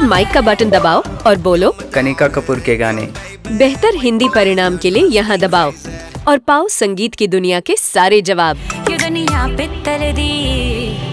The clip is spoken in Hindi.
माइक का बटन दबाओ और बोलो कनिका कपूर के गाने। बेहतर हिंदी परिणाम के लिए यहाँ दबाओ और पाओ संगीत की दुनिया के सारे जवाब। दी।